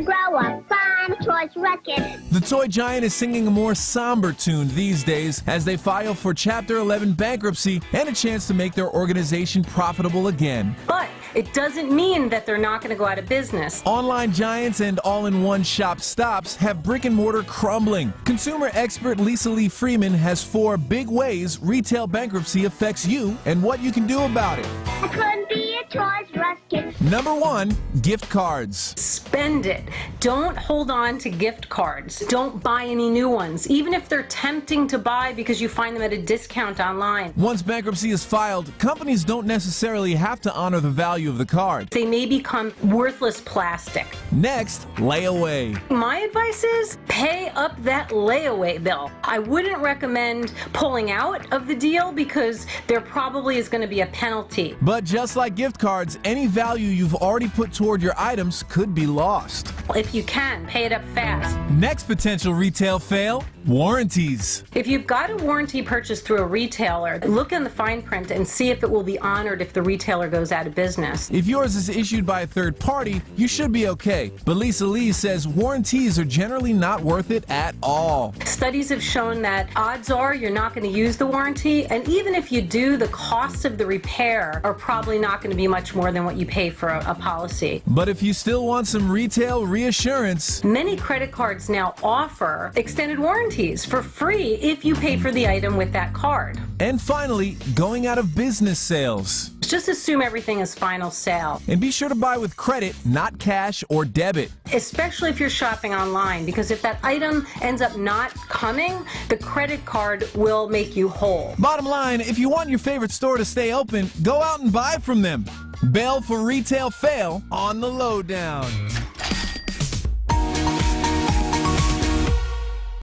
gonna grow up fine. Toys R Us. The toy giant is singing a more somber tune these days as they file for Chapter 11 bankruptcy and a chance to make their organization profitable again. But it doesn't mean that they're not going to go out of business. Online giants and all-in-one shop stops have brick and mortar crumbling. Consumer expert Lisa Lee Freeman has four big ways retail bankruptcy affects you and what you can do about it. I couldn't be a Toys R Us kid. Number one, gift cards. Spend it. Don't hold on to gift cards. Don't buy any new ones, even if they're tempting to buy because you find them at a discount online. Once bankruptcy is filed, companies don't necessarily have to honor the value of the card. They may become worthless plastic. Next, layaway. My advice is pay up that layaway bill. I wouldn't recommend pulling out of the deal because there probably is going to be a penalty. But just like gift cards, any value you've already put toward your items could be lost. If you can, pay it up fast. Next potential retail fail warranties. If you've got a warranty purchased through a retailer, look in the fine print and see if it will be honored if the retailer goes out of business. If yours is issued by a third party, you should be okay. But Lisa Lee says warranties are generally not worth it at all. Studies have shown that odds are you're not going to use the warranty, and even if you do, the costs of the repair are probably not going to be much more than what you pay for a, a policy. But if you still want some retail reassurance, Many credit cards now offer extended warranties for free if you pay for the item with that card. and finally, going out of business sales. Just assume everything is final sale, And be sure to buy with credit, not cash or debit. especially if you're shopping online, because if that item ends up not coming, the credit card will make you whole. Bottom line, if you want your favorite store to stay open, go out and buy from them. Bail for retail fail on the lowdown.